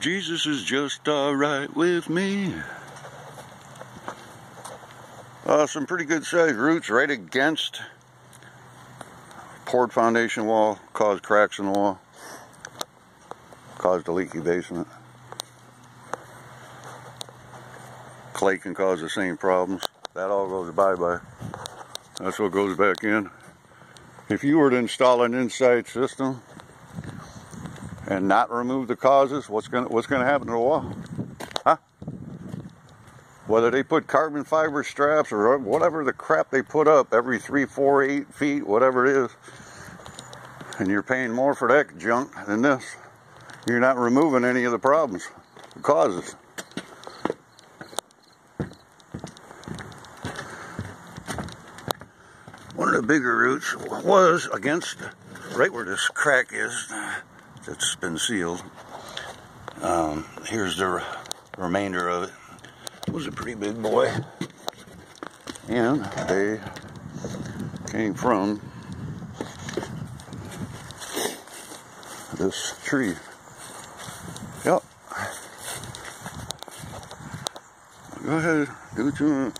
Jesus is just alright with me. Uh, some pretty good sized roots right against poured foundation wall, caused cracks in the wall, caused a leaky basement. Clay can cause the same problems. That all goes bye-bye. That's what goes back in. If you were to install an inside system and not remove the causes, what's gonna what's gonna happen to the wall? Huh? Whether they put carbon fiber straps or whatever the crap they put up every three, four, eight feet, whatever it is, and you're paying more for that junk than this, you're not removing any of the problems, the causes. One of the bigger roots was against right where this crack is that's been sealed. Um, here's the remainder of it. It was a pretty big boy. And they came from this tree. Yep. Go ahead, do what you want.